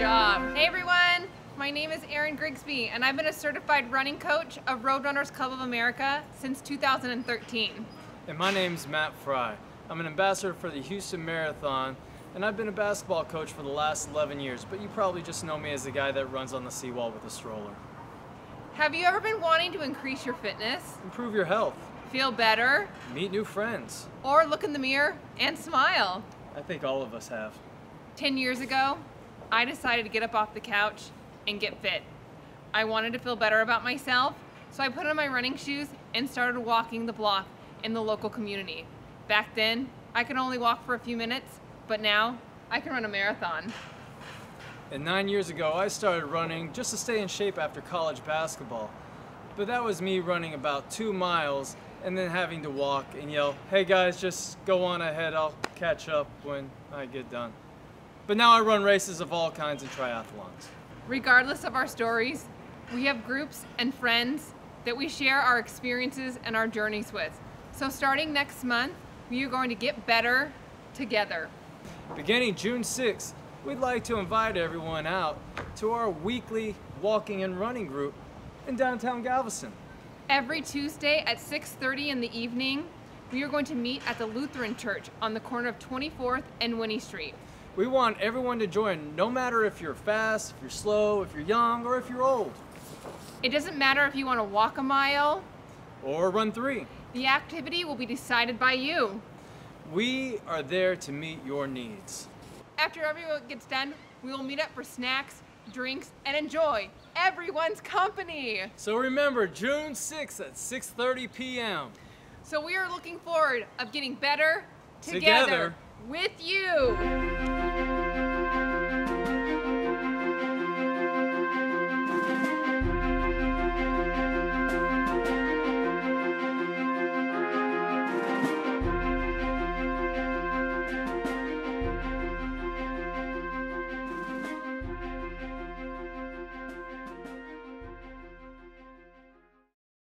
everyone, my name is Erin Grigsby and I've been a certified running coach of Roadrunners Club of America since 2013. And my name's Matt Fry. I'm an ambassador for the Houston Marathon and I've been a basketball coach for the last 11 years, but you probably just know me as the guy that runs on the seawall with a stroller. Have you ever been wanting to increase your fitness, Improve your health, feel better, meet new friends. or look in the mirror and smile? I think all of us have. 10 years ago, I decided to get up off the couch and get fit. I wanted to feel better about myself, so I put on my running shoes and started walking the block in the local community. Back then, I could only walk for a few minutes, but now I can run a marathon. And nine years ago, I started running just to stay in shape after college basketball. But that was me running about two miles and then having to walk and yell, hey guys, just go on ahead, I'll catch up when I get done. But now I run races of all kinds and triathlons. Regardless of our stories, we have groups and friends that we share our experiences and our journeys with. So starting next month, we are going to get better together. Beginning June 6th, we'd like to invite everyone out to our weekly walking and running group in downtown Galveston. Every Tuesday at 6:30 in the evening, we are going to meet at the Lutheran Church on the corner of 24th and Winnie Street. We want everyone to join, no matter if you're fast, if you're slow, if you're young, or if you're old, It doesn't matter if you want to walk a mile, or run three. the activity will be decided by you. We are there to meet your needs. After everyone gets done, we will meet up for snacks, drinks, and enjoy everyone's company. So remember, June 6th at 6.30 p.m. So we are looking forward of getting better together, Together. with you.